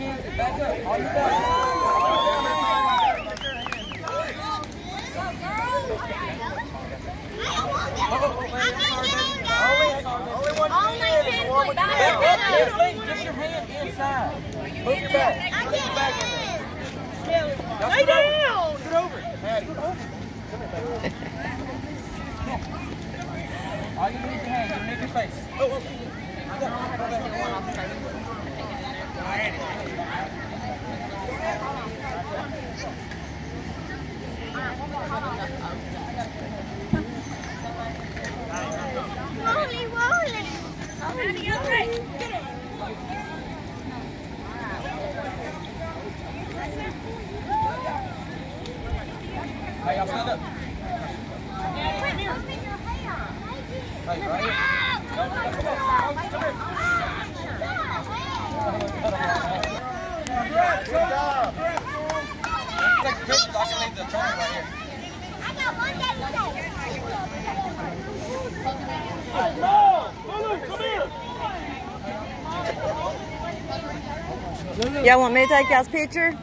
All you got. Back up, Leslie. Get your hand inside. Move your back. Move your back in there. Y'all Lay scoot over. down. Scoot over. Patty. Come here, baby. All you need is your hand. Underneath your face. Oh, oh. Holy roly. Hey, y'all stand up. Hey, right here. Good job. Take a picture so I got one day Y'all want me to take y'all's picture? You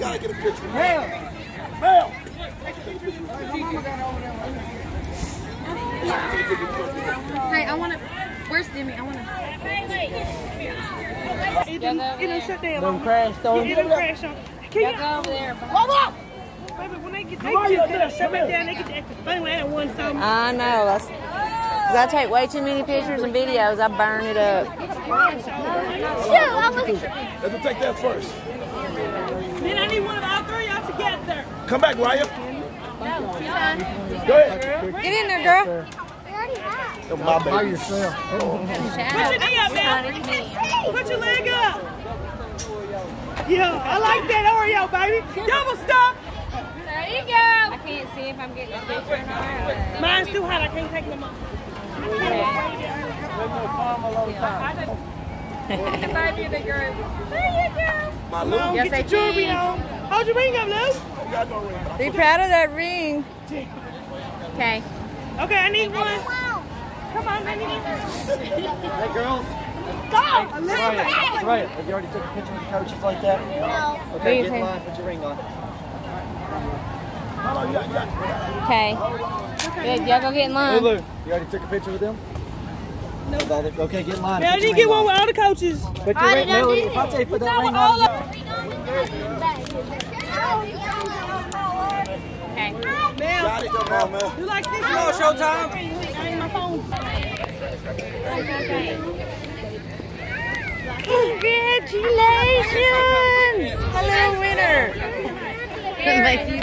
gotta get a picture. Ma'am! Ma'am! Hey, I want to. Where's Demi? I want to. It didn't, it didn't shut down. Don't crash, Yeah, it didn't crash on. Can you, Go over there. baby, when they get, they just get shut back down, they get acting funny when they want something. I know. That's because I take way too many pictures and videos. I burn it up. Let's take that first. Then I need one of all three of y'all together. Come back, Raya. No, she's done. Go ahead. Get in there, girl. My baby. Put your knee up now. Put your leg up. Yeah, I like that Oreo, baby. Double stop. There you go. I can't see if I'm getting a picture or not. Mine's too hot. I can't take them off. Baby, the girl. There you go. My Lou. Get Yes, your they jewelry cheese. on. Hold your ring up, Lou. Got no ring. Be proud of that ring. Okay. Okay, I need one. Come on, I need one. Hey, girls. Go, Elizabeth. Right. Have you already took a picture with the coaches like that? No. Okay, get in line. Put your ring on. Hold on, you got, you got. Okay. Good. Y'all go get in Hey, line. Lou. You already took a picture with them? No. Okay, get in line. Now, Put you your get one with all the coaches. Put your ring Melody, If I tell you put that ring on, you- Okay. Now, Got it, come you like this? Come on, Showtime. I need my phone. Congratulations! Hello, winner. Make you dizzy.